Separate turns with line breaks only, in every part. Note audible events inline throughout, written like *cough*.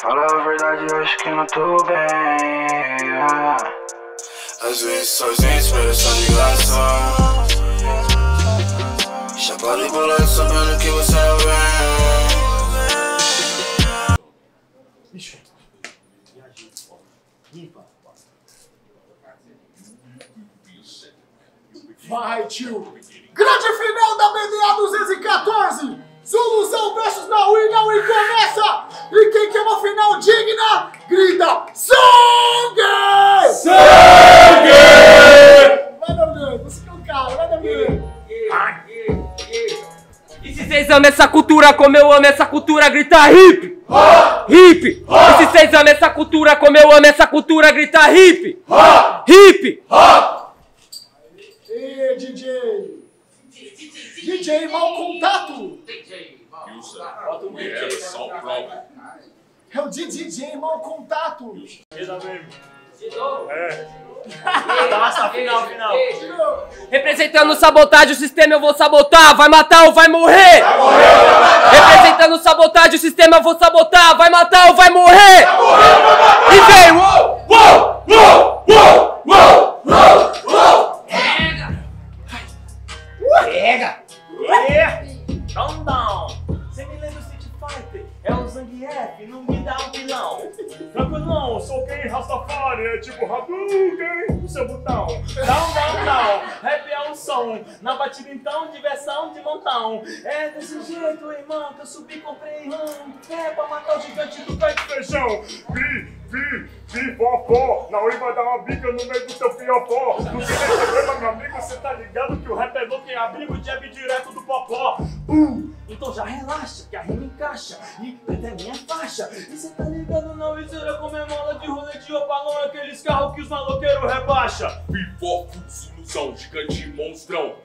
Fala a verdade, eu acho que não tô bem. Às vezes sozinho espero essa ligação. Chapado e bolado sabendo que você não vem.
Bicho. Limpa. Vai, tio. Grande final digna, grita sangue! Sangue! Vai, Damiano. Você que é o cara. Vai, Damiano.
E se vocês amam essa cultura como eu amo essa cultura, grita hip! Hip! E se vocês amam essa cultura como eu amo essa cultura, grita hip! Hip!
Ê, DJ. DJ mau contato.
É só o próprio.
É o DJ mau contato.
Nossa, final, final.
Representando sabotagem, o sistema eu vou sabotar, vai matar ou vai morrer! Representando sabotagem, o sistema eu vou sabotar, vai matar ou vai morrer! E vem! uou, uou,
som. Na batida então, diversão de montão. É desse jeito, irmão, que eu subi comprei um. É pra matar o gigante do pé de
Feijão, vi, vi, vi, fofó. Na oi vai dar uma bica no meio do seu fiofó. Não tem nem problema, meu amigo, você tá ligado que o rap é louco e abrigo o jab direto do popó.
Bum! Então já relaxa, que a rima encaixa. E preta é minha faixa. E cê tá ligado, não? Isso era comemora de rolê de opalão. Aqueles carros que os maloqueiros rebaixa.
Fifó, ilusão, gigante monstrão.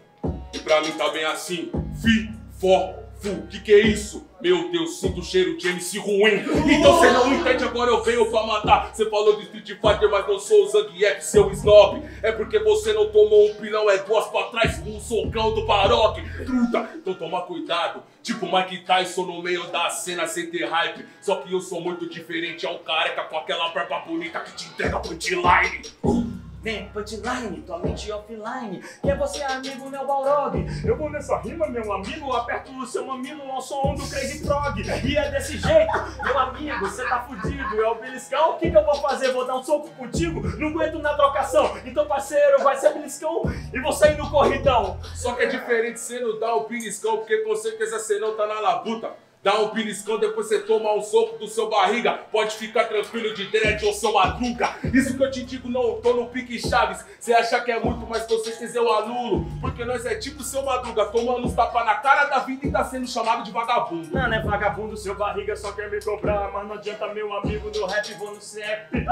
E pra mim tá bem assim, fi, fó, fu, que que é isso? Meu Deus, sinto cheiro de MC ruim. Então cê não entende, agora eu venho pra matar. Cê falou de Street Fighter, mas não sou o Zangief, seu snob. É porque você não tomou um pilão, é duas pra trás um socão do Baroque. Truta, então toma cuidado. Tipo Mike Tyson no meio da cena sem ter hype. Só que eu sou muito diferente, é um careca com aquela barba bonita que te entrega punchline.
Vem, punchline, tua mente offline. Que é você, amigo Neo Balrog.
Eu vou nessa rima, meu amigo, aperto o seu mamilo ao som do Crazy Frog.
E é desse jeito, meu amigo, você tá fudido. É o beliscão, o que, que eu vou fazer? Vou dar um soco contigo? Não aguento na trocação. Então, parceiro, vai ser beliscão e vou sair no corridão.
Só que é diferente você não dar o piniscão, porque com certeza você não tá na labuta. Dá um piniscão, depois você toma um soco do seu barriga. Pode ficar tranquilo de dread ou seu madruga. Isso que eu te digo, não tô no pique chaves. Você acha que é muito, mas com certeza eu anulo. Porque nós é tipo seu madruga, tomando uns tapas na cara da vida e tá sendo chamado de vagabundo.
Não, né, vagabundo, seu barriga só quer me cobrar. Mas não adianta, meu amigo, no rap vou no CEP.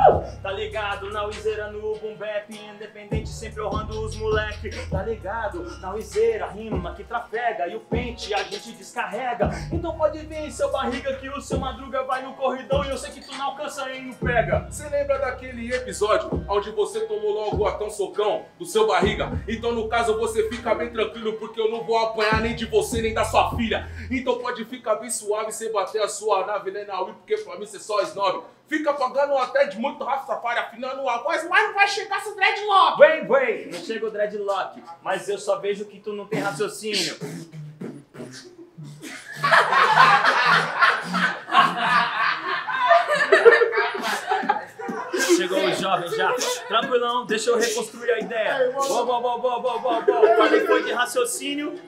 Tá ligado? Na Wizeira, no boom bap. Independente, sempre honrando os moleque. Tá ligado? Na Wizeira, rima que trafega. E o pente a gente descarrega. Então pode vir, seu barriga, que o seu madruga vai no corridão. E eu sei que tu não alcança e não pega.
Você lembra daquele episódio onde você tomou logo até um socão do seu barriga? Então, no caso, você fica bem tranquilo, porque eu não vou apanhar nem de você nem da sua filha. Então, pode ficar bem suave sem bater a sua nave nem na Wii, porque pra mim você só snob. Fica pagando até de muito Rastafari, afinando a voz, mas não vai chegar seu dreadlock.
Vem, vem, não chega o dreadlock. Mas eu só vejo que tu não tem raciocínio. Chegou o jovem já. Tranquilão, deixa eu reconstruir a ideia. Boa, boa, boa, boa, boa, boa, boa. Falei foi de raciocínio.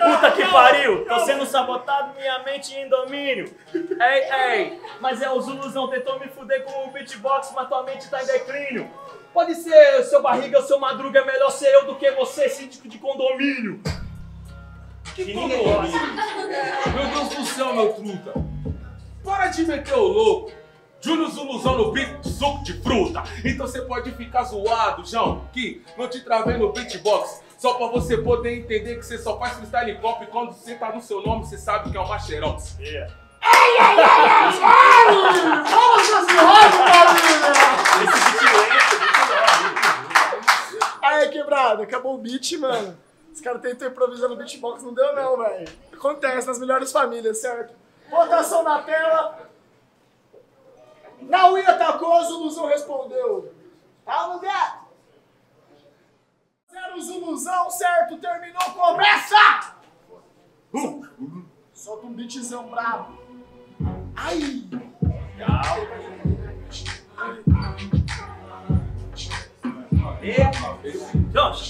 Puta que pariu! Tô sendo sabotado, minha mente em domínio. Ei, ei, mas é o Zuluzão tentou me fuder com o beatbox, mas tua mente tá em declínio. Pode ser seu barriga seu madruga, é melhor ser eu do que você, síndico de condomínio.
Que ninguém gosta. Meu Deus do céu, meu truta. Para de meter o louco. Júnior Zuluzão no beat de suco de fruta. Então você pode ficar zoado, João, que não te travei no beatbox. Só pra você poder entender que você só faz freestyle pop quando você tá no seu nome, você sabe que é uma xerox.
Yeah.
Fala suas rodas, família!
Esse beat lento, muito
Aí, quebrado, acabou o beat, mano. Os caras tentam improvisar no beatbox, não deu não, velho. Acontece nas melhores famílias, certo? Votação na tela. Alô, Zuluzão respondeu. Tá, mulher? Zero Zuluzão, certo? Terminou, começa! Solta um beatzão brabo. Ai!
Josh,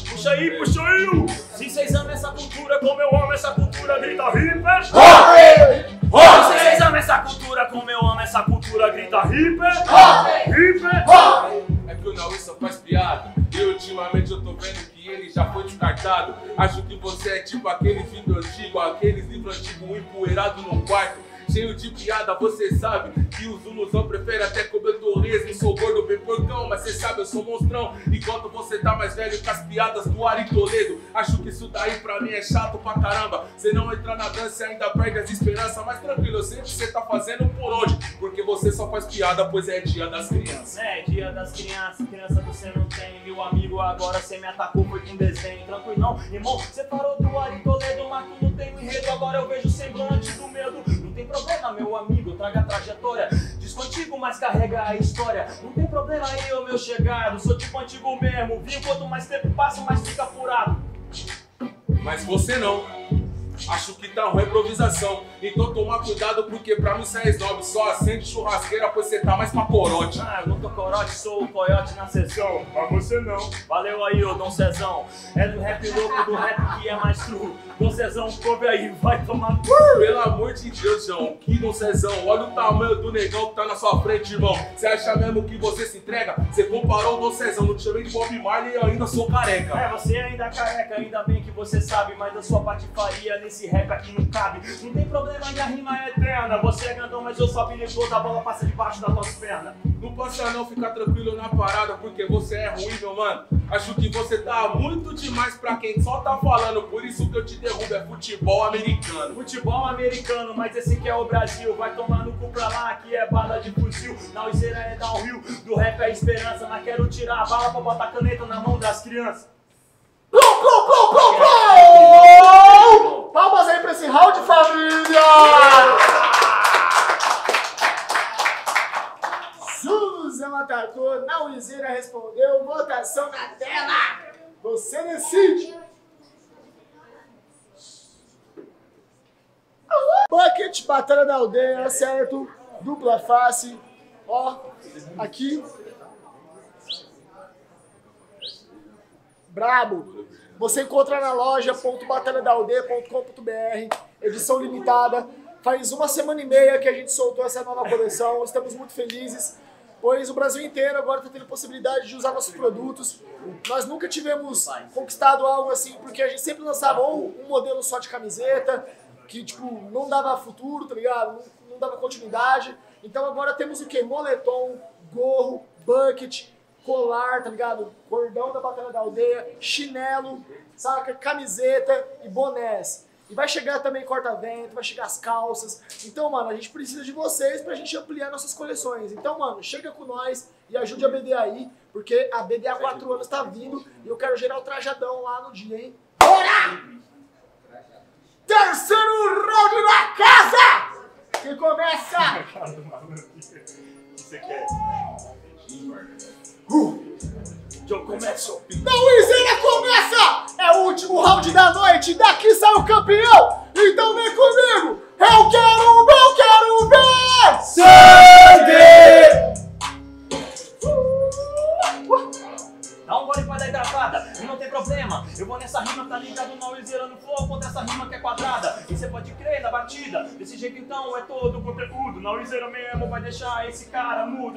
puxa aí, puxa aí! Se vocês amam essa cultura como eu amo essa cultura, grita hiper! Se vocês amam essa cultura como eu amo essa cultura, grita hiper! Hiper!
É que o Naui só faz piada. E ultimamente eu tô vendo que ele já foi descartado. Acho que você é tipo aquele filme antigo, aqueles livros antigos empoeirado no quarto. Cheio de piada, você sabe que o Zuluzão prefere até comer torresmo. Sou gordo, bem porcão, mas cê sabe, eu sou monstrão. Enquanto você tá mais velho com as piadas do Ari Toledo. Acho que isso daí pra mim é chato pra caramba. Você não entra na dança e ainda perde as esperanças. Mas tranquilo, eu sei o que você tá fazendo por onde. Porque você só faz piada, pois é dia das crianças.
É, dia das crianças, criança você não tem, meu amigo, agora você me atacou, foi com desenho, tranquilão. Irmão, você parou do Ari Toledo, mas tu não tem um enredo, agora eu vejo o semblante do medo. Tem problema, meu amigo, traga a trajetória. Diz contigo, mas carrega a história. Não tem problema aí, ô meu chegado, sou tipo antigo mesmo. Vinho, quanto mais tempo passa, mais fica furado.
Mas você não. Acho que tá uma improvisação. Então toma cuidado, porque pra mim cê é snob. Só acende churrasqueira, pois você tá mais pra corote.
Ah, eu não tô corote, sou o coiote na sessão. Mas você não. Valeu aí, ô Dom Cezão. É do rap louco, do rap que é mais true. Dom Cezão, coube aí, vai tomar.
Pelo amor de Deus, João, que Cezão. Olha o tamanho do negão que tá na sua frente, irmão. Você acha mesmo que você se entrega? Você comparou o Dom Cezão, não te chamei de Bob Marley e eu ainda sou careca.
É, você ainda é careca, ainda bem que você sabe, mas a sua patifaria nesse rap aqui não cabe. Não tem problema, minha rima é eterna. Você é grandão, mas eu sou habilidoso, a bola passa debaixo das tuas pernas.
Não passa não ficar tranquilo na parada, porque você é ruim, meu mano. Acho que você tá muito demais pra quem só tá falando, por isso que eu te derrubo, é futebol americano.
Futebol americano, mas esse que é o Brasil. Vai tomar no cu pra lá, que é bala de fuzil. Na useira é downhill, do rap é a esperança. Mas quero tirar a bala pra botar caneta na mão das crianças.
Pra esse round, família! Zuluzão atacou, Nauizeira respondeu, votação na tela! Você decide! Bucket, Batalha da Aldeia, certo? Dupla face. Ó, aqui. Brabo. Você encontra na loja.batalhadaldeia.com.br, edição limitada. Faz uma semana e meia que a gente soltou essa nova coleção. Estamos muito felizes, pois o Brasil inteiro agora está tendo possibilidade de usar nossos produtos. Nós nunca tivemos conquistado algo assim, porque a gente sempre lançava ou um modelo só de camiseta, que tipo não dava futuro, tá ligado? Não, não dava continuidade. Então agora temos o que? Moletom, gorro, bucket, colar, tá ligado? Cordão da Batalha da Aldeia, chinelo, saca? Camiseta e bonés. E vai chegar também corta-vento, vai chegar as calças. Então, mano, a gente precisa de vocês pra gente ampliar nossas coleções. Então, mano, chega com nós e ajude a BD aí, porque a BD há quatro anos tá vindo e eu quero gerar o trajadão lá no dia, hein? Bora! Terceiro round na casa! Que começa! *laughs*
Você quer? Eu começo.
Nauizeira começa! É o último round da noite, daqui sai o campeão! Então vem comigo! Eu quero ver, eu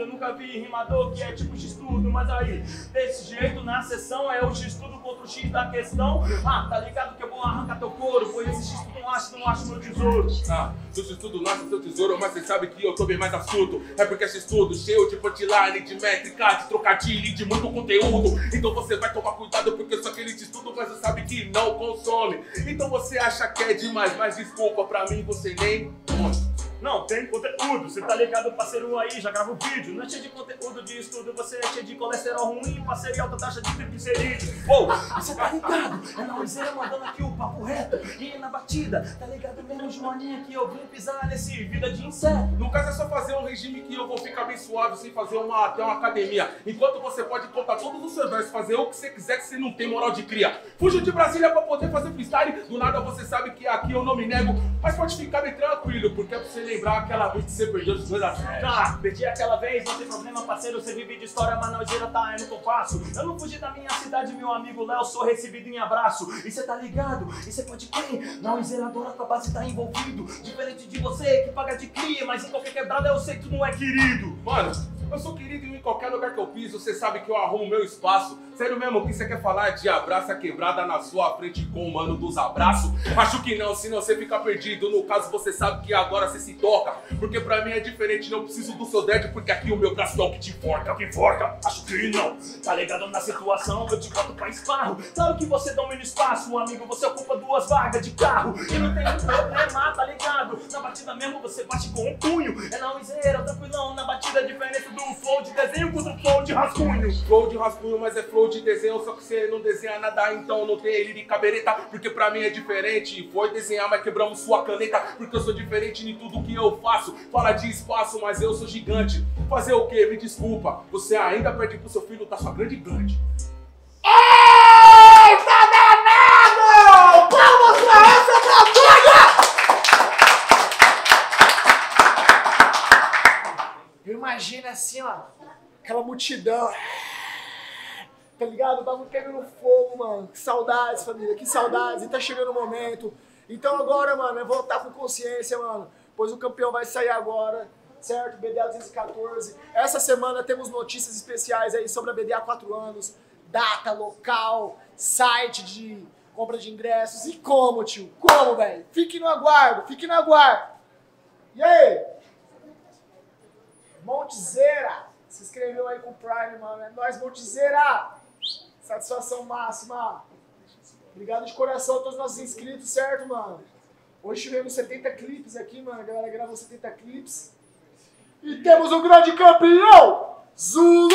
Eu nunca vi rimador que é tipo X-tudo. Mas aí, desse jeito na sessão é o X-tudo contra o X da questão. Ah, tá ligado que eu vou arrancar teu couro. Pois esse X-tudo não acha, não acha meu tesouro.
Ah, do estudo nasce seu tesouro, mas você sabe que eu tô bem mais astuto. É porque esse estudo cheio de punchline, de métrica, de trocadilho e de muito conteúdo. Então você vai tomar cuidado porque só aquele de estudo, mas você sabe que não consome. Então você acha que é demais, mas desculpa, pra mim você nem conta.
Não, tem conteúdo. Você tá ligado, parceiro aí, já grava o vídeo. Não é cheio de conteúdo de estudo, você é cheio de colesterol ruim, parceiro e alta taxa de triglicerídeos. Uou, você tá ligado? É na Luizeira mandando aqui o papo reto. E na batida, tá ligado mesmo, Joaninha, que eu vim pisar nesse vida de inseto.
No caso é só fazer um regime que eu vou ficar bem suave sem fazer uma, até uma academia. Enquanto você pode contar todos os seus versos, fazer o que você quiser que você não tem moral de cria. Fuja de Brasília pra poder fazer freestyle. Do nada você sabe que aqui eu não me nego. Mas pode ficar bem tranquilo, porque é pra você lembrar aquela vez que você perdeu os dois acessos.
Tá, perdi aquela vez, não tem problema, parceiro. Você vive de história, mas não gira, tá? No eu faço. Eu não fugi da minha cidade, meu amigo Léo. Sou recebido em abraço. E cê tá ligado? E cê pode crer. Na Miseradora com a base tá envolvido. Diferente de você que paga de cria, mas em qualquer quebrada eu sei que tu não é querido.
Mano, eu sou querido em qualquer lugar que eu piso, você sabe que eu arrumo meu espaço. Sério mesmo, o que você quer falar de abraça quebrada na sua frente com o mano dos abraços? Acho que não, senão você fica perdido. No caso, você sabe que agora você se toca. Porque pra mim é diferente, não preciso do seu dedo, porque aqui o meu braço é o que te enforca.
que enforca? Acho que não. Tá ligado na situação, eu te boto pra esparro. Claro que você domina o espaço, amigo. Você ocupa duas vagas de carro. E não tem problema, tá ligado? Na batida mesmo você bate com um punho. É na uiseira, tranquilão. Na batida é diferente do flow de desenho contra o flow de rascunho.
Flow de rascunho, mas é flow de desenho, só que você não desenha nada, então não tem ele de cabereta, porque pra mim é diferente. Foi desenhar, mas quebramos sua caneta, porque eu sou diferente em tudo que eu faço. Fala de espaço, mas eu sou gigante. Fazer o quê? Me desculpa, você ainda perde pro seu filho da sua grande grande.
Eita danado! Palmas pra essa batalha! Eu imagino assim, ó, aquela multidão. Tá ligado? O bagulho pegando fogo, mano. Que saudades, família, que saudades. E tá chegando o momento. Então agora, mano, é voltar com consciência, mano. Pois o campeão vai sair agora, certo? BDA 214. Essa semana temos notícias especiais aí sobre a BDA 4 anos. Data, local, site de compra de ingressos. E como, tio? Como, velho? Fique no aguardo, fique no aguardo. E aí? Montezeira. Se inscreveu aí com o Prime, mano. É nóis, Montezeira. Satisfação máxima. Obrigado de coração a todos os nossos inscritos, certo, mano? Hoje tivemos 70 clipes aqui, mano. A galera gravou 70 clipes. E temos um grande campeão! Zuluzinho!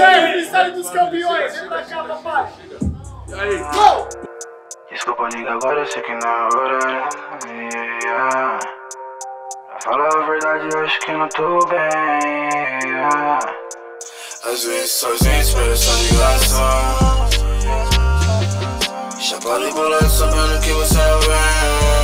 Aí, freestyle dos campeões! Vem pra cá, papai!
E aí?
Go!
Desculpa, nigga, agora eu sei que na hora. Yeah. Pra falar a verdade, eu acho que não tô bem. yeah. Às vezes sozinho, espero sua ligação. Chapada e bolado, sabendo que você não vem.